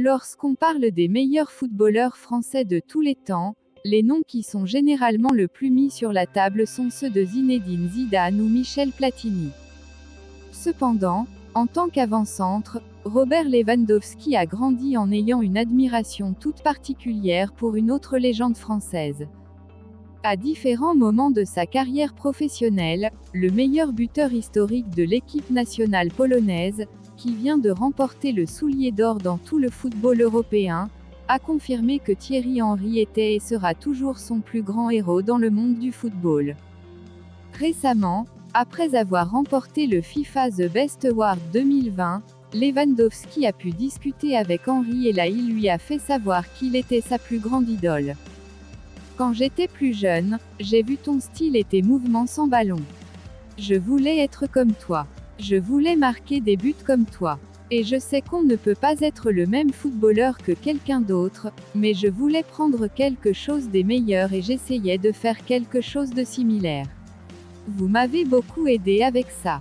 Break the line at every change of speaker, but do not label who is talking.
Lorsqu'on parle des meilleurs footballeurs français de tous les temps, les noms qui sont généralement le plus mis sur la table sont ceux de Zinedine Zidane ou Michel Platini. Cependant, en tant qu'avant-centre, Robert Lewandowski a grandi en ayant une admiration toute particulière pour une autre légende française. À différents moments de sa carrière professionnelle, le meilleur buteur historique de l'équipe nationale polonaise, qui vient de remporter le soulier d'or dans tout le football européen, a confirmé que Thierry Henry était et sera toujours son plus grand héros dans le monde du football. Récemment, après avoir remporté le FIFA The Best Award 2020, Lewandowski a pu discuter avec Henry et là il lui a fait savoir qu'il était sa plus grande idole. Quand j'étais plus jeune, j'ai vu ton style et tes mouvements sans ballon. Je voulais être comme toi. Je voulais marquer des buts comme toi. Et je sais qu'on ne peut pas être le même footballeur que quelqu'un d'autre, mais je voulais prendre quelque chose des meilleurs et j'essayais de faire quelque chose de similaire. Vous m'avez beaucoup aidé avec ça.